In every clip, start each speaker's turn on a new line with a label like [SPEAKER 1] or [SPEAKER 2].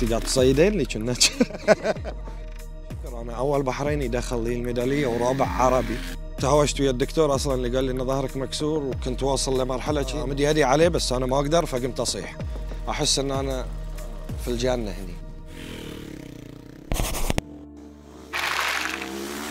[SPEAKER 1] تقعد تصيدين لي كنا. أنا أول بحريني دخل لي الميدالية ورابع عربي. تهاوشت ويا الدكتور أصلا اللي قال لي إن ظهرك مكسور وكنت واصل لمرحلة شي. مدي يدي عليه بس أنا ما أقدر فقمت أصيح. أحس إن أنا في الجنة هني.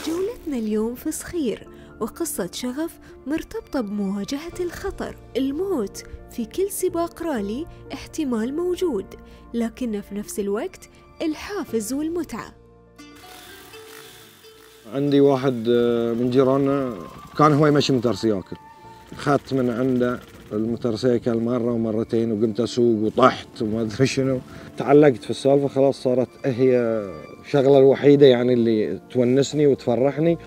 [SPEAKER 2] جولتنا اليوم في صخير وقصة شغف مرتبطة بمواجهة الخطر. الموت في كل سباق رالي احتمال موجود لكن في نفس الوقت الحافز والمتعة.
[SPEAKER 1] عندي واحد آه، من جيراننا كان هو يمشي موتورسيكل اخذت من عنده الموتورسيكل مرة ومرتين وقمت أسوق وطحت وما أدري شنو. تعلقت في السالفة خلاص صارت هي الشغله الوحيدة يعني اللي تونسني وتفرحني.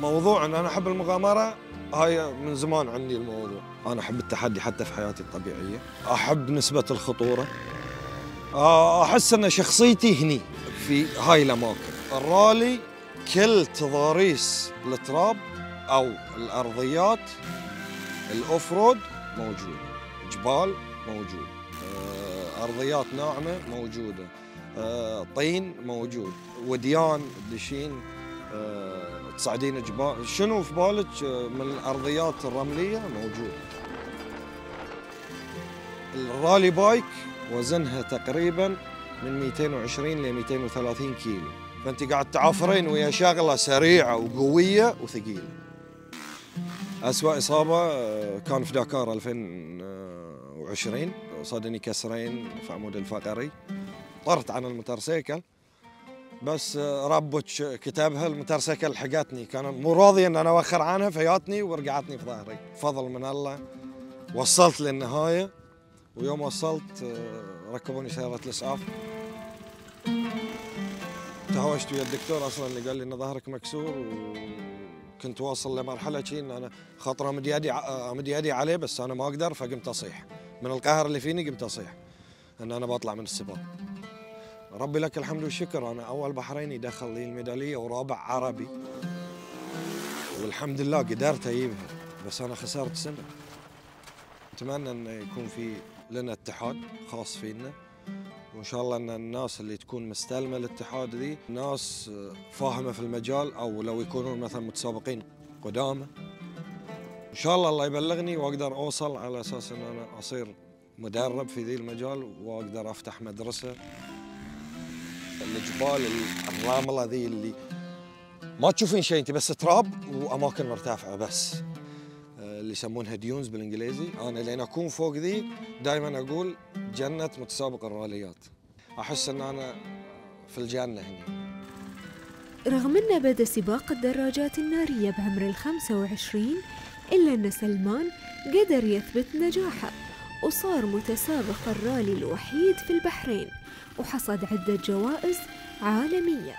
[SPEAKER 1] موضوع إن أنا أحب المغامرة هاي من زمان عندي الموضوع. أنا أحب التحدي حتى في حياتي الطبيعية. أحب نسبة الخطورة. آه، أحس إن شخصيتي هني في هاي الأماكن. الرالي كل تضاريس التراب أو الأرضيات الاوف رود موجود جبال موجود آه، أرضيات ناعمة موجودة. آه، طين موجود. وديان دشين. تصعدين جبال شنو في بالك آه، من الأرضيات الرملية؟ موجود. الرالي بايك وزنها تقريبا من 220 ل 230 كيلو. فأنت قاعد تعافرين ويا شغلة سريعة وقوية وثقيلة. أسوأ إصابة آه، كان في داكار 2020 صادني كسرين في عمود الفقري. طرت عن الموتورسيكل بس آه، ربك كتبها الموتورسيكل لحقتني كان مو راضي إن أنا أوخر عنها فياتني ورقعتني في ظهري. فضل من الله. وصلت للنهاية. ويوم وصلت آه، ركبوني سيارة الإسعاف. تهاوشت ويا الدكتور أصلا اللي قال لي إن ظهرك مكسور وكنت واصل لمرحلة شي إن أنا خاطر امد يدي ع- امد يدي عليه بس أنا ما أقدر فقمت أصيح. من القهر اللي فيني قمت أصيح. إن أنا بطلع من السباق. ربي لك الحمد والشكر. أنا أول بحريني دخل لي الميدالية ورابع عربي. والحمد لله قدرت أجيبها بس أنا خسرت سنة. أتمنى انه يكون في لنا اتحاد خاص فينا. وإن شاء الله إن الناس اللي تكون مستلمة الاتحاد ذي ناس فاهمة في المجال أو لو يكونون مثلا متسابقين قدامى إن شاء الله الله يبلغني وأقدر أوصل على أساس إن أنا أصير مدرب في ذي المجال وأقدر أفتح مدرسة. الجبال الرامله ذي اللي ما تشوفين شيء أنت بس تراب وأماكن مرتفعة بس. آه، اللي يسمونها ديونز بالإنجليزي. أنا لين أكون فوق ذي دائما أقول جنة متسابق الراليات. أحس إن أنا في الجنة هنا
[SPEAKER 2] رغم أن بدأ سباق الدراجات النارية بعمر الخمسة وعشرين إلا أن سلمان قدر يثبت نجاحه. وصار متسابق الرالي الوحيد في البحرين وحصد عدة جوائز عالمية.